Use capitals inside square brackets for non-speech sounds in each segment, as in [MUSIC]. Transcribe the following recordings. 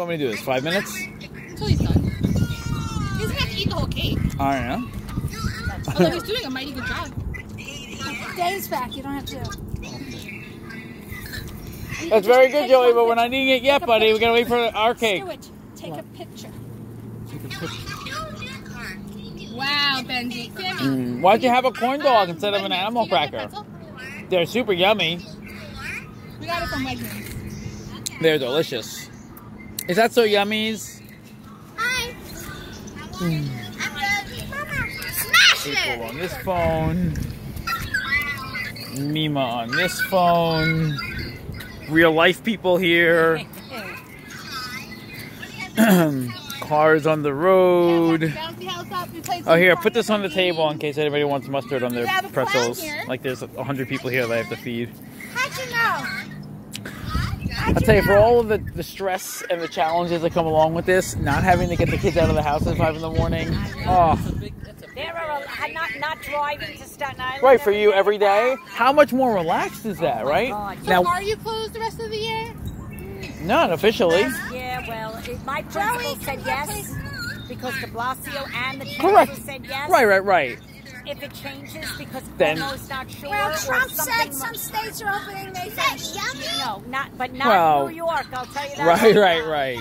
want me to do this? Five minutes? Until he's done. He doesn't have to eat the whole cake. I don't know. Although he's doing a mighty good job. Days back, you don't have to. That's very good, Joey, but we're not eating it yet, buddy. We gotta wait for our cake. Stewart, take a picture. Wow, Benji. Sammy. Mm, Why'd you have a corn dog instead of an animal you got the cracker? They're super yummy. We got it from Wegmans. They're delicious. Is that so yummies? Hi. Mm. Smash People on this phone. [LAUGHS] Mima on this phone. Real life people here. [LAUGHS] Cars on the road. Bounce the house up. We played Oh, here, Fortnite put this on the table in case anybody wants mustard on their We have a clown pretzels. Like there's a hundred people here that I have to feed. How'd you know? I'll tell you, for all of the, the stress and the challenges that come along with this, not having to get the kids out of the house at five in the morning. Oh, There are a, not not driving to Staten Island. right for you every day. How much more relaxed is that, oh right? God. So Now, are you closed the rest of the year? not officially. Yeah, well, it, my principal said yes because De Blasio and the Correct. chancellor said yes. Right, right, right. If it changes because Then- Cuomo's not sure. Well, Trump something said some states are opening their Is that yummy? No, not but not Well, New York. I'll tell you that. Right, now. right, right.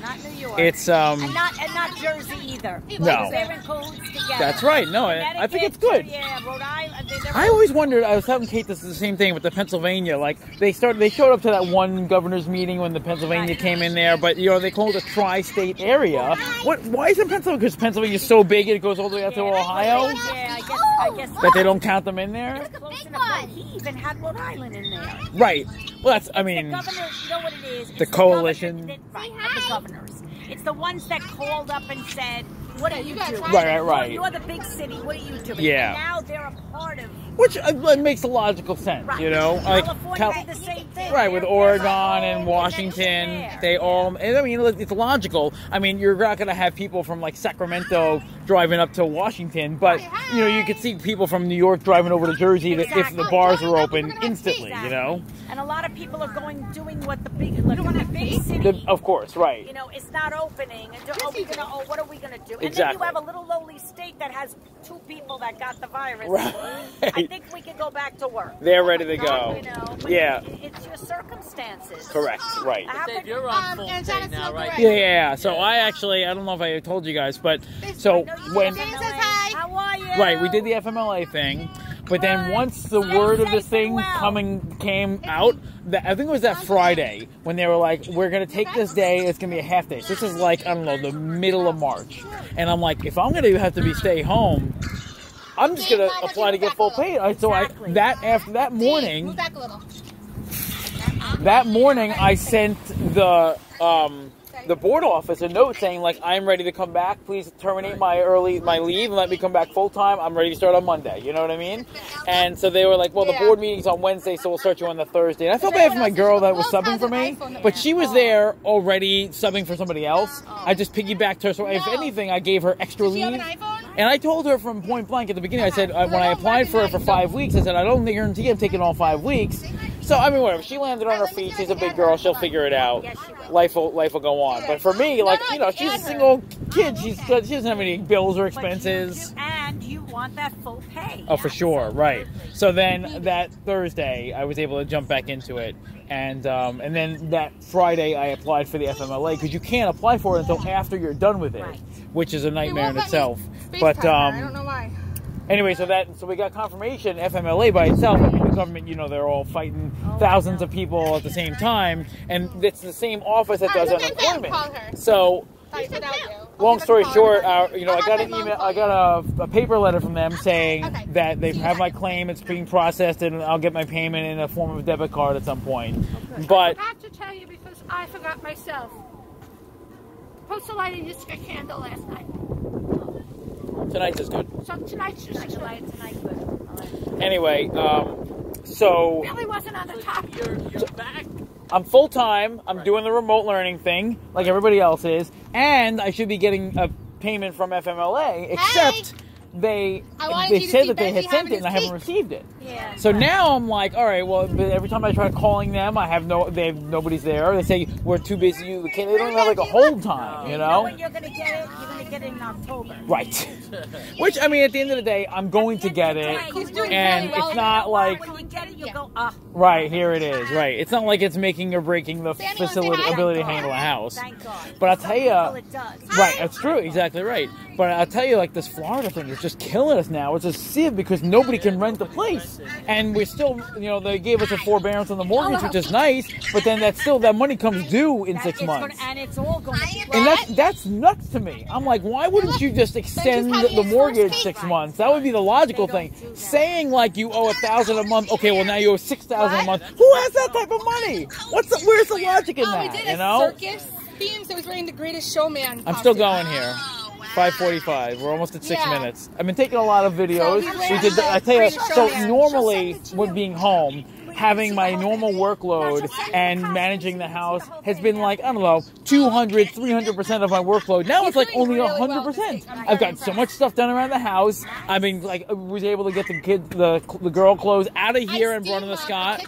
Not New York. It's um. and not and not Jersey either. No. They're in cahoots together. That's right. No, I, I think it's good. Yeah, Rhode Island. They're, they're I always wondered. I was telling Kate this is the same thing with the Pennsylvania. Like they started, they showed up to that one governor's meeting when the Pennsylvania Right. came in there, but you know they call it a tri-state area. What? Why isn't Pennsylvania? Because Pennsylvania's so big it goes all the way out to Ohio. Yeah, I guess. I guess. That they don't count them in there. Close big one. He even had Rhode Island in there. Right. Well, that's. I The mean, you know what it is? It's The coalition. governor that- right, the governors. It's the ones that called up and said, "What are you guys doing? right. Right, right, right. You're the big city. What are you doing?" Yeah. And now they're a part of. which uh, makes a logical sense. Right. You know, like California Cal- the same thing. Right, with They're- Oregon they're and Washington, they all. And I mean, it's logical. I mean, you're not going to have people from like Sacramento driving up to Washington, but you know, you could see people from New York driving over to Jersey to- if the bars are open instantly. You know, And a lot of people are going doing what the big, look, the big city. the, of course, right. you know, it's not opening. And are we gonna? Oh, what are we gonna do? And then Exactly. you have a little lowly state that has two people that got the virus. Right. I think we can go back to work. They're ready to go. You know, Yeah. it's your circumstances. Correct. Right. How Dave, could- you're on Um, full pay now, will right? Yeah, yeah, yeah. So I actually, I don't know if I told you guys, but so I know you when live in James LA. says hi. How are you? Right, we did the FMLA thing, but then once the Stay word of safe this thing well. coming came out, that I think it was that Friday when they were like, "We're gonna take this day. It's gonna be a half day." So this is like I don't know the middle of March, and I'm like, if I'm gonna have to be stay home, I'm just gonna apply to get full pay. So I that after that morning, Move back a little. that morning I sent the um, the board office a note saying like I'm ready to come back. Please terminate my early my leave and let me come back full time. I'm ready to start on Monday. You know what I mean? And so they were like, well, the board meeting's on Wednesday, so we'll start you on the Thursday. And I felt bad for my girl that was subbing for me, but she was there already subbing for somebody else. I just piggybacked her. So if anything, I gave her extra Does she have leave. And I told her from point blank at the beginning, I said, uh, when I applied for it for five weeks, I said, I don't guarantee I'm taking all five weeks. So, I mean, whatever. She landed on her feet. She's a big girl. She'll figure it out. Yes, she will. Life will, life will go on. But for me, like, you know, she's a can add her. single kid. She's, she doesn't have any bills or expenses. and you want that full pay. Oh, for sure, right. So then that Thursday, I was able to jump back into it, and um, and then that Friday, I applied for the FMLA because you can't apply for it until after you're done with it. Which is a nightmare in itself. But her. I um, don't know why. Anyway, so that so we got confirmation FMLA by itself. I mean, the government, you know, they're all fighting thousands of people at the same time, and it's the same office that does Alright, so then unemployment. So, long story short, uh, you know, I got an email, I got a, a paper letter from them saying Okay. that they have my claim, it's being processed, and I'll get my payment in a form of a debit card at some point. But I have to tell you because I forgot myself. Postal lighting used to get candle last night. tonight's is good. So tonight's just Tonight, tonight, tonight, good. Anyway, um, so really wasn't on the top. You're, you're back. I'm full time. I'm doing the remote learning thing like everybody else is, and I should be getting a payment from FMLA. Except they they said that they had sent it and I haven't received it. Yeah. So now I'm like, all right, well, but every time I try calling them, I have no, they have nobody's there. They say we're too busy. You can't. They don't even have like a hold time, you You know know? when you're gonna get it? You're gonna get it in October. Right. [LAUGHS] Which I mean, at the end of the day, I'm going to get it, and it's not like When you get it, you go, ah, right here it is. Right. It's not like it's making or breaking the Sandy, wanna say facility ability to handle a house. But I'll tell you. Well, it does. Right, that's true, exactly right. But I'll tell you, like this Florida thing is just killing us now. It's a sieve because nobody can rent the place, and we're still, you know, they gave us a forbearance on the mortgage, which is nice. But then that still that money comes due in six months, and it's all going and that's that's nuts to me. I'm like, why wouldn't you just extend the mortgage six months? That would be the logical thing. don't do that. Saying like you owe a thousand a month, okay, well now you owe six thousand a month. Who has that type of money? What's the, where's the logic in Oh, we that? You know? circus theme, so he's wearing the Greatest Showman. I'm still going here. 5:45. We're almost at six Yeah. minutes. I've been taking a lot of videos. So we did. The, I tell you, so normally when being home, having my normal workload and managing the house has been like I don't know, 200, 300 percent of my workload. Now it's like only really 100 percent. I'm I've got so much stuff done around the house. I mean, like was able to get the kid, the the girl clothes out of here and brought in the Scott.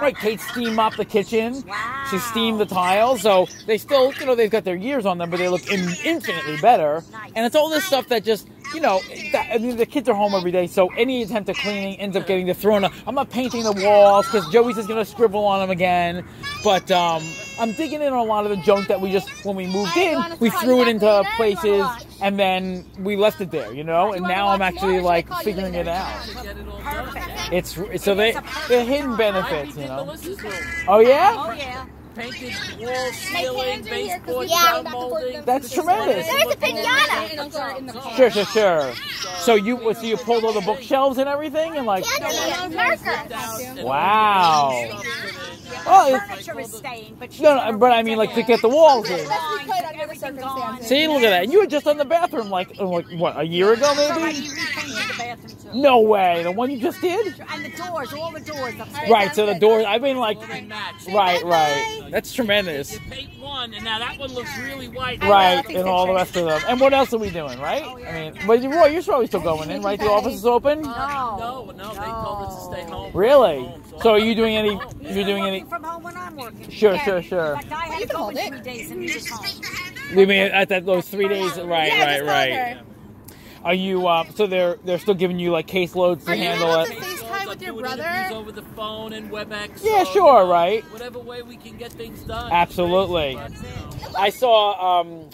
Right, Kate steam up the kitchen. She Wow. steamed the tiles, so they still, you know, they've got their years on them, but they look in, infinitely better. And it's all this stuff that just, you know, that, I mean, the kids are home every day, so any attempt at cleaning ends up getting thrown. up. I'm not painting the walls because Joey's just gonna scribble on them again. But um, I'm digging in on a lot of the junk that we just, when we moved in, we threw it into places, You wanna watch? and then we left it there, you know. And now I'm actually more, or should I like figuring it out. Get it all done. It's so they they're hidden benefits, you know. Oh yeah. Oh, yeah. Painted walls, ceiling, hands are here 'cause baseboard, we ground forgot to put molding. That's tremendous. There's a pinata. And Uncle are in the car. Sure, sure, sure. So you so you pulled all the bookshelves and everything and like Marker. wow. Oh, it- Furniture is staying, but no, no, but I mean like to get the walls in. Best we could under the Everything gone. circumstances. See, look at that. You were just on the bathroom like uh, like what a year ago maybe. Repainted the bathroom too. No way. The one you just did. And the doors, all the doors upstairs. Right. So the doors. I've been like. Well, they match. Right, right. That's tremendous. You paint one, and now that one looks really white. Right, take and all the rest of them. And what else are we doing, right? Oh, I mean, but Roy, you're probably still going in, right? The office is open. No. No, no, they told us to stay home. Really? So are you doing any? home. You're doing any? From home when I'm working. Sure, sure, sure. In fact, I had You to go in it. three days and he was home. You mean at that those three days? Right, Yeah, right, just call right. Her. Are you? Uh, so they're they're still giving you like caseloads to Are you handle able it. to FaceTime with your brother? over the phone and WebEx. Yeah, so, sure, you know, right. Whatever way we can get things done. Absolutely. But, you know, I saw. Um,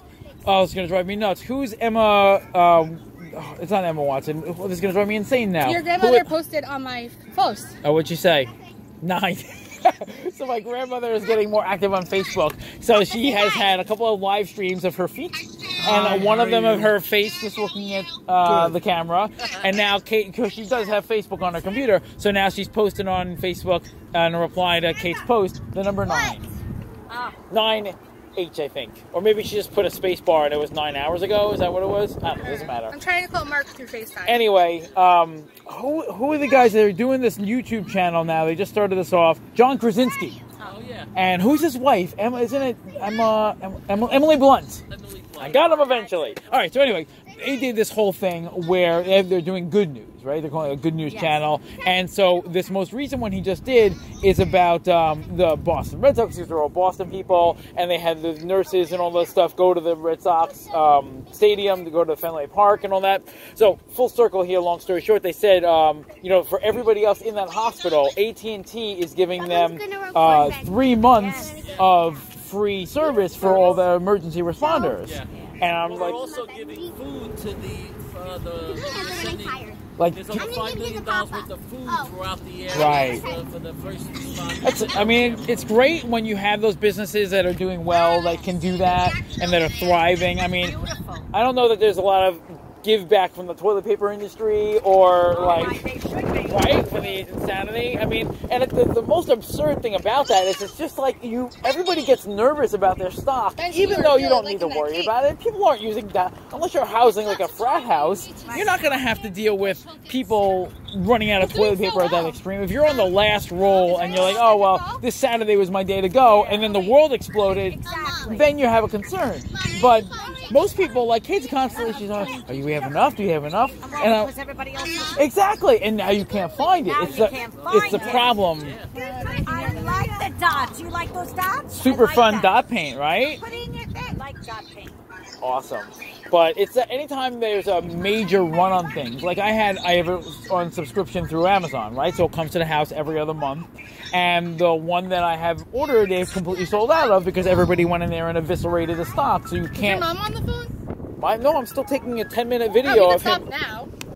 oh, it's gonna drive me nuts. Who's Emma? Um, oh, it's not Emma Watson. This is gonna drive me insane now. Your Who- grandmother posted on my post. Oh, what'd you say? Nine. [LAUGHS] so my grandmother is getting more active on Facebook. So she has had a couple of live streams of her feet, and uh, one of them of her face just looking at uh, the camera. And now Kate, because she does have Facebook on her computer, so now she's posting on Facebook and a reply to Kate's post, the number nine, Ah, nine H, I think, or maybe she just put a space bar and it was nine hours ago. Is that what it was? I don't know. It doesn't matter. I'm trying to call Mark through FaceTime. Anyway, um, who who are the guys that are doing this YouTube channel now? They just started this off. John Krasinski. oh yeah. And who's his wife? Emma, isn't it Emma, Emma Emily Blunt? I got him eventually. All right. So anyway, they did this whole thing where they- they're doing good news, right? They're calling it a good news Yes. channel. And so this most recent one he just did is about um, the Boston Red Sox. These are all Boston people, and they had the nurses and all this stuff go to the Red Sox um, stadium to go to Fenway Park and all that. So full circle here. Long story short, they said, um, you know, for everybody else in that hospital, AT and T is giving them uh, three months of free service for all the emergency responders. Yeah. And I'm We're like, also giving food to the uh, the sending, like there's over five million dollars worth of food throughout the area Right. for, for the first responders. That's, I mean, it's great when you have those businesses that are doing well, that can do that, and that are thriving. I mean. I don't know that there's a lot of give back from the toilet paper industry or Like like, they should be. right, for the insanity. I mean, and it, the, the most absurd thing about that is it's just like you, everybody gets nervous about their stock, Thanks even though you don't like need to worry about it. People aren't using that unless you're housing like a frat house. You're not going to have to deal with people running out of toilet paper at that extreme. If you're on the last roll and you're like, oh well, this Saturday was my day to go, and then the world exploded, then you have a concern. But most people, like kids, constantly, she's like, "Are you have enough? Do you have enough?" And I, because everybody else exactly, and now you can't find it. It's the it's the problem. I like the dots. You like those dots? Super like fun that. dot paint, right? Awesome. But it's uh, anytime there's a major run on things. Like I had, I have it on subscription through Amazon, right? So it comes to the house every other month. And the one that I have ordered, they've completely sold out of because everybody went in there and eviscerated the stock. So you can't. mom on the phone? I, no, I'm still taking a 10 minute Oh, video can of him. now.